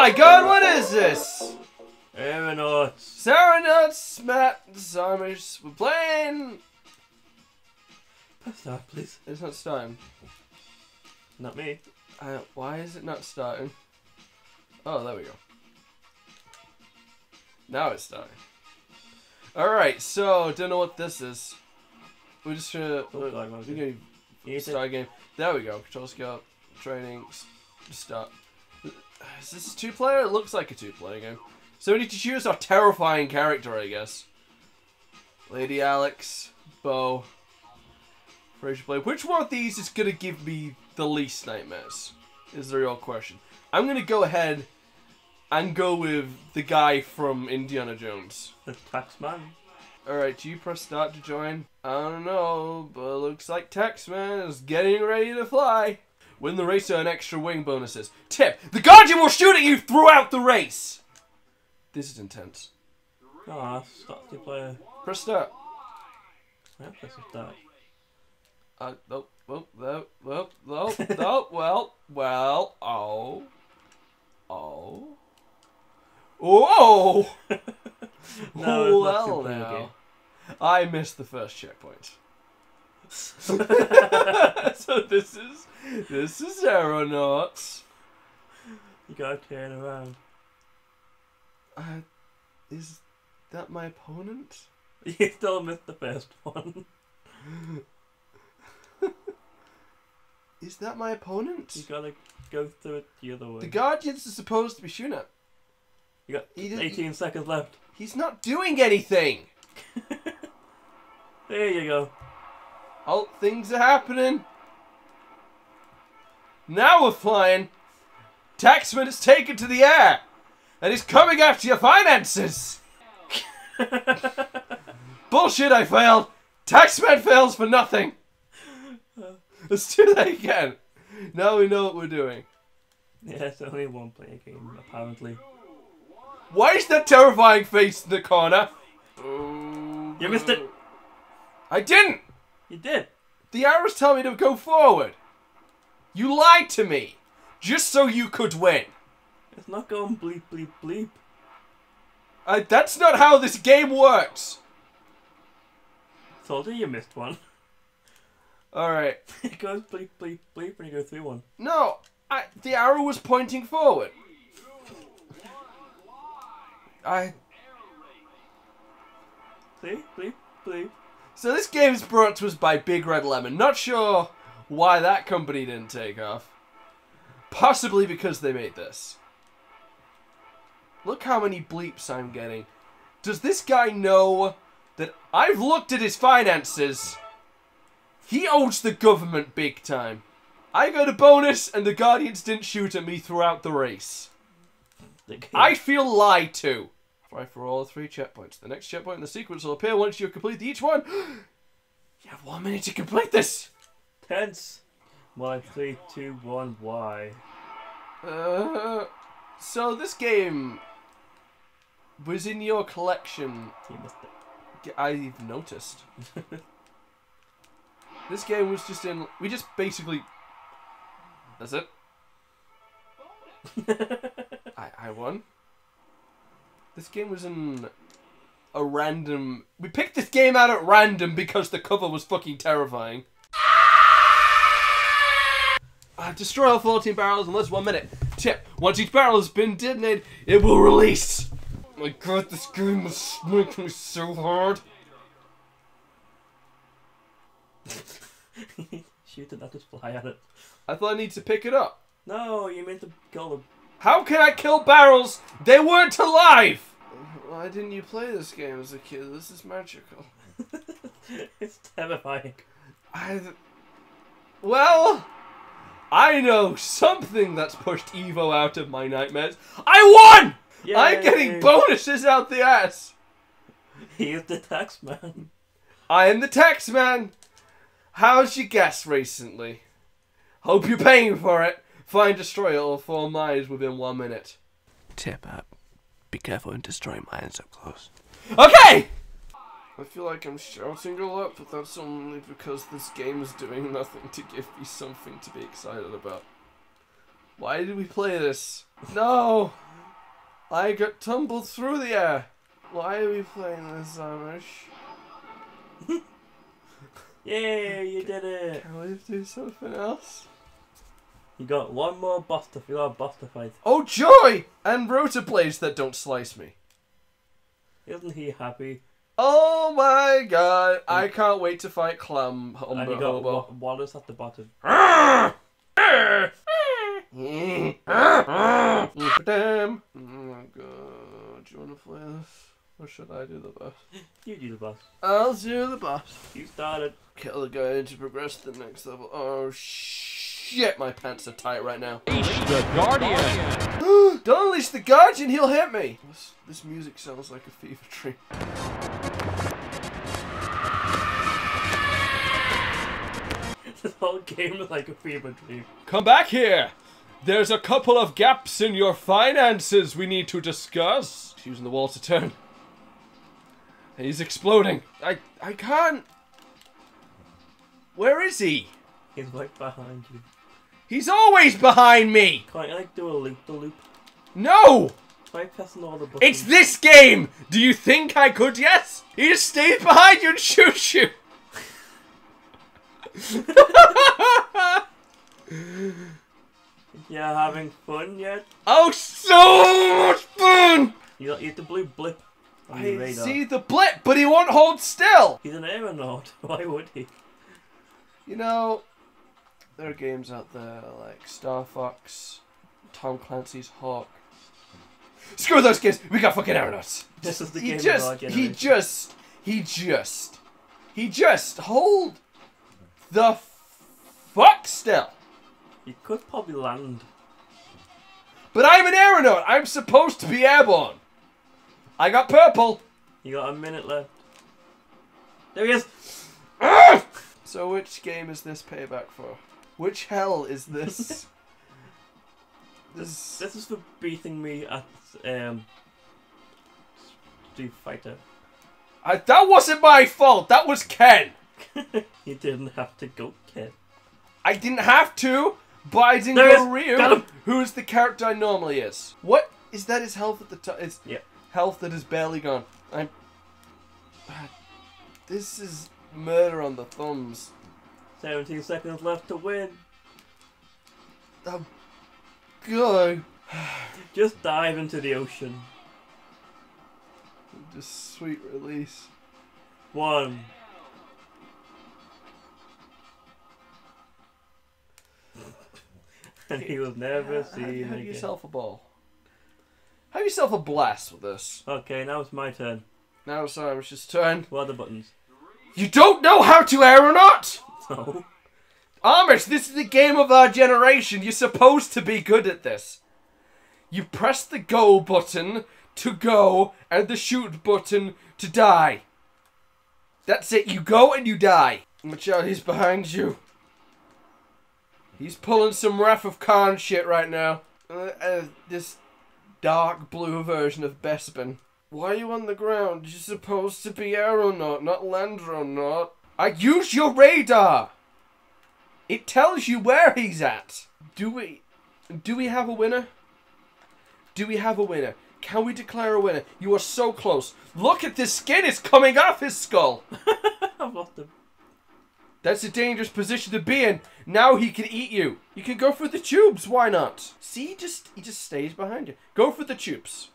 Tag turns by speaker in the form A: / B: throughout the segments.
A: my god, what is this?
B: Aironauts.
A: Sarah Nuts, Matt, Summers, we're playing.
B: Press start, please.
A: It's not starting.
B: Not me.
A: Uh, why is it not starting? Oh, there we go. Now it's starting. Alright, so, don't know what this is. We're just gonna.
B: Oh,
A: we're
B: God, what is it?
A: gonna
B: You need to-
A: start a game. There we go. Control skill, training, start. Is this a two player? It looks like a two player game. So we need to choose our terrifying character, I guess. Lady Alex, Bo, Fraser Blade. Which one of these is gonna give me the least nightmares? Is the real question. I'm gonna go ahead and go with the guy from Indiana Jones.
B: The taxman.
A: Alright, do you press start to join? I don't know, but it looks like Taxman is getting ready to fly. Win the race and extra wing bonuses. Tip, the Guardian will shoot at you throughout the race! This is intense.
B: Ah, stop the player.
A: Press start.
B: Yeah, press start.
A: Uh, no, well, no, well, no, no, well, well, oh, oh, oh,
B: No,
A: well now. I missed the first checkpoint. so this is this is Aironauts.
B: You gotta turn around.
A: Uh, is that my opponent?
B: You still missed the first one.
A: Is that my opponent?
B: You gotta go through it the other way. The.
A: Guardians are supposed to be shooting at.
B: You got
A: He didn't-
B: 18 seconds left.
A: He's not doing anything.
B: There you go.
A: Oh, things are happening. Now we're flying. Taxman is taken to the air, and he's coming after your finances. Bullshit! I failed. Taxman fails for nothing. Let's do that again. Now we know what we're doing.
B: Yeah, it's only one player game, apparently.
A: Why is that terrifying face in the corner? Oh,
B: You missed it.
A: I didn't.
B: You did.
A: The arrows tell me to go forward. You lied to me, just so you could win.
B: It's not going bleep bleep bleep.
A: Uh, that's not how this game works.
B: Told you you missed one.
A: Alright.
B: it goes bleep bleep bleep when you go through one.
A: No, I, the arrow was pointing forward. I.
B: See? Bleep bleep.
A: So this game is brought to us by Big Red Lemon. Not sure why that company didn't take off. Possibly because they made this. Look how many bleeps I'm getting. Does this guy know that I've looked at his finances? He owes the government big time. I got a bonus and the Guardians didn't shoot at me throughout the race. I feel lied to. Try for all three checkpoints. The next checkpoint in the sequence will appear once you complete each one. you have one minute to complete this.
B: Tense. One, three, two, one, Why?
A: Uh, so this game was in your collection.
B: You missed it.
A: I've noticed. this game was just in. We just basically. That's it. I I won. This game was in a random. We picked this game out at random because the cover was fucking terrifying. Uh, destroy all 14 barrels in less than one minute. Tip: Once each barrel has been detonated, it will release. Oh my god, this game is making me so hard.
B: Shoot it, not just fly at it.
A: I thought I need to pick it up.
B: No, you meant to kill them.
A: How can I kill barrels? They weren't alive! Why didn't you play this game as a kid? This is magical.
B: it's terrifying.
A: I. Well, I know something that's pushed Evo out of my nightmares. I won! I'm getting bonuses out the ass!
B: He is the tax man.
A: I am the tax man! How's your gas recently? Hope you're paying for it. Find destroy all four mines within one minute. Tip up. Be careful and destroy mines up close. Okay! I feel like I'm shouting a lot, but that's only because this game is doing nothing to give me something to be excited about. Why did we play this? No! I got tumbled through the air. Why are we playing this, Amish?
B: Yay, you did it!
A: Can we do something else?
B: You got one more boss to you got a boss to fight.
A: Oh joy! And rotorblades that don't slice me.
B: Isn't he happy?
A: Oh my god! I can't wait to fight Clam
B: and you got
A: Hobo.
B: Wa- Wallace at the bottom.
A: Damn. Oh my god. Do you want to play this? Or should I do the boss?
B: You do the boss.
A: I'll do the boss.
B: You started.
A: Kill the guy to progress to the next level. Oh shit, my pants are tight right now.
C: The Guardian.
A: Don't unleash the guardian, he'll hit me! This, this music sounds like a fever dream.
B: this whole game is like a fever dream.
C: Come back here. There's a couple of gaps in your finances we need to discuss.
A: He's using the wall to turn. He's exploding. I I can't. Where is he?
B: He's right behind you.
A: He's always behind me!
B: Can't you like do a loop the loop?
A: No!
B: Try pressing all the buttons.
A: It's this game! Do you think I could, yes? He just stays behind you and shoots you!
B: Yeah, having fun yet?
A: oh, so much fun!
B: You got you have the blue blip on your
A: I
B: radar.
A: see the blip, but he won't hold still!
B: He's an aeronaut. Why would he?
A: You know, there are games out there like Star Fox, Tom Clancy's Hawk. Screw those games! We got fucking Aironauts!
B: This is the
A: he
B: game of
A: just,
B: our
A: he just, he just, he just hold the fuck still.
B: You could probably land.
A: But I'm an aeronaut. I'm supposed to be airborne. I got purple.
B: You got a minute left. There he is.
A: So which game is this payback for? Which hell is this? this.
B: This is for beating me at um Street Fighter.
A: I, that wasn't my fault. That was Ken.
B: you didn't have to go, kid.
A: I didn't have to, but I didn't
B: There
A: go. Ryu, who is the character I normally is. What is that? His health at the top? It's
B: Yep.
A: health that is barely gone. I'm. This is murder on the thumbs.
B: 17 seconds left to win.
A: Oh, go.
B: Just dive into the ocean.
A: Just sweet release.
B: One. and he was never
A: Have,
B: seen
A: have
B: again.
A: yourself a ball. Have yourself a blast with this.
B: Okay, now it's my turn.
A: Now it's uh, Irish's turn.
B: What are the buttons?
A: You don't know how to aeronaut?
B: No.
A: Amish, this is the game of our generation. You're supposed to be good at this. You press the go button to go and the shoot button to die. That's it. You go and you die. Watch out, he's behind you. He's pulling some Wrath of Khan shit right now. Uh, uh, this dark blue version of Bespin. Why are you on the ground? You're supposed to be aeronaut, not landronaut. I use your radar. It tells you where he's at. Do we do we have a winner? Do we have a winner? Can we declare a winner? You are so close. Look at this skin, it's coming off his skull.
B: I've lost him.
A: That's a dangerous position to be in. Now he can eat you. You can go for the tubes, why not? See, he just he just stays behind you. Go for the tubes.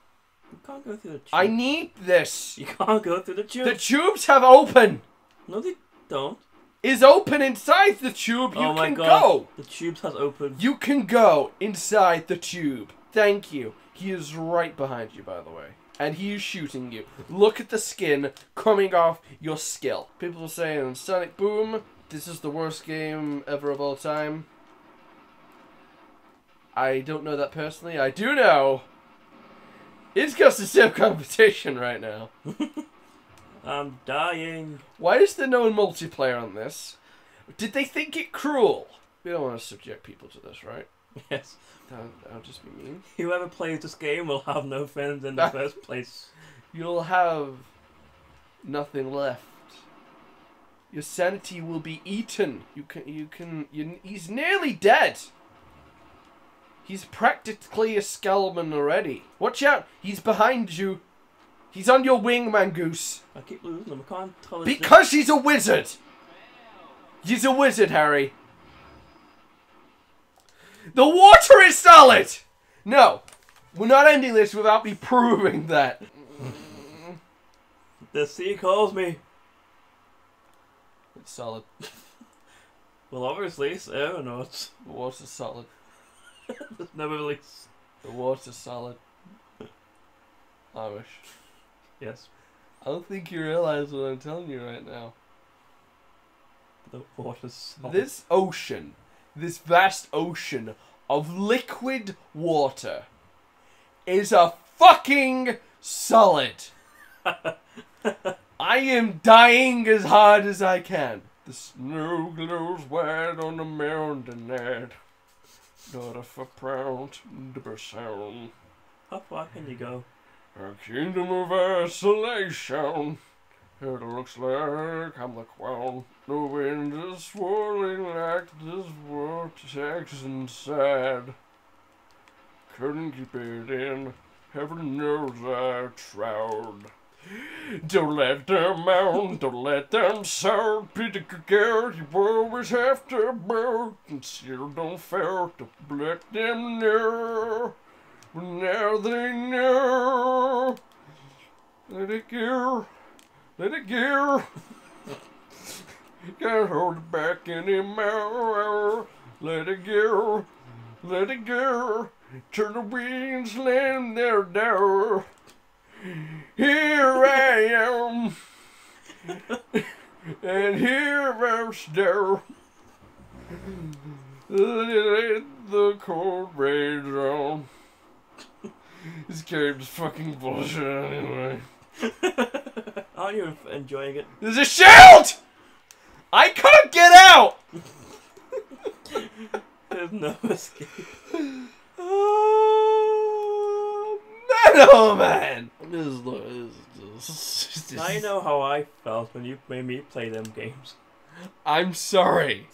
B: You can't go through the tube.
A: I need this.
B: You can't go through the tubes.
A: The tubes have open.
B: No, they don't.
A: Is open inside the tube. You
B: oh my
A: can
B: god.
A: go.
B: The tubes has opened.
A: You can go inside the tube. Thank you. He is right behind you, by the way. And he is shooting you. Look at the skin coming off your skill. People are saying Sonic Boom, this is the worst game ever of all time. I don't know that personally. I do know. It's just a sim competition right now.
B: I'm dying.
A: Why is there no multiplayer on this? Did they think it cruel? We don't want to subject people to this, right?
B: Yes.
A: That that would just be mean.
B: Whoever plays this game will have no friends in the first place.
A: You'll have nothing left. Your sanity will be eaten. You can, you can, you, he's nearly dead. He's practically a skeleton already. Watch out! He's behind you. He's on your wing, Mangoose.
B: I keep losing them. I can't tell.
A: Because he's a wizard! He's a wizard, Harry. The water is solid! No, we're not ending this without me proving that.
B: The sea calls me.
A: It's solid.
B: Well, obviously, it's Aironauts.
A: The water's solid.
B: There's never release.
A: The water's solid. Irish.
B: Yes,
A: I don't think you realize what I'm telling you right now.
B: the water's solid.
A: This ocean, this vast ocean of liquid water, is a fucking solid. I am dying as hard as I can. The snow glows white on the mountain night. Not a foot proud the sound.
B: How far can you go?
A: A kingdom of isolation. It looks like I'm the crown. The wind is swirling like this vortex inside. Couldn't keep it in. Heaven knows I tried. Don't let them out, don't let them. Pretty good girl, you always have to burn. Conceal, don't fail to let them know. Now they know. Let it go. Let it go. Can't hold it back anymore. Let it go. Let it go. Turn the winds, land there door. Here I am. and here I'm still. Let the cold rain on. This game's fucking bullshit anyway.
B: Aren't you enjoying it?
A: There's a shield! I can't get out!
B: There's no escape.
A: Oh, Metal oh, Man! This is, this, this, this,
B: Now you know how I felt when you made me play them games.
A: I'm sorry.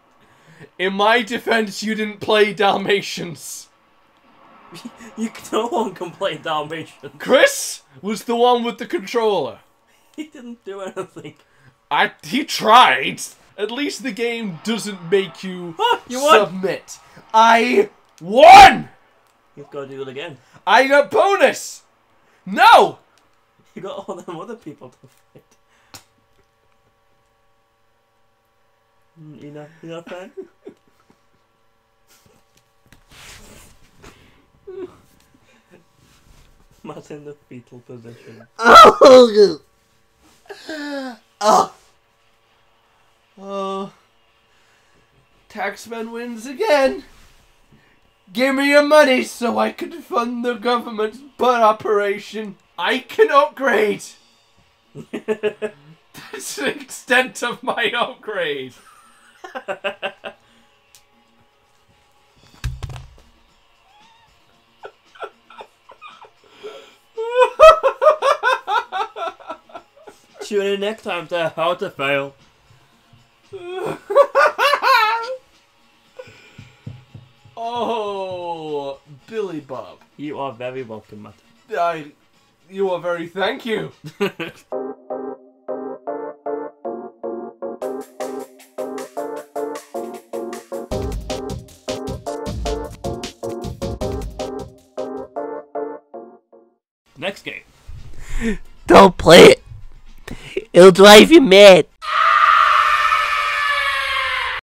A: In my defense, you didn't play Dalmatians.
B: You no one can play Dalmatian.
A: Chris was the one with the controller.
B: He didn't do anything.
A: I he tried. At least the game doesn't make you
B: Ah, you won!
A: submit. I won.
B: You've got to do it again.
A: I got bonus. No.
B: You got all them other people to fight. You know, you know, fan? Matt's in the fetal position.
A: Oh. Oh. Oh. Taxman wins again. Give me your money so I can fund the government's butt operation. I can upgrade. That's the extent of my upgrade.
B: Tune in next time to How to Fail.
A: oh, Billy Bob.
B: You are very welcome, Matt.
A: I, you are very thank you.
B: Next game.
D: Don't play it. Eu drive mad.